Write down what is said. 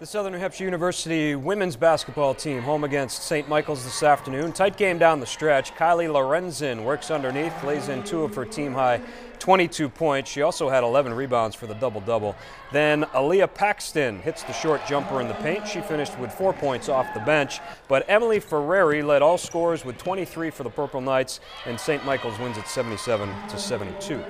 The Southern New Hampshire University women's basketball team home against St. Michael's this afternoon. Tight game down the stretch. Kylie Lorenzen works underneath, lays in two of her team high 22 points. She also had 11 rebounds for the double double. Then Aaliyah Paxton hits the short jumper in the paint. She finished with four points off the bench. But Emily Ferreri led all scorers with 23 for the Purple Knights, and St. Michael's wins at 77 to 72.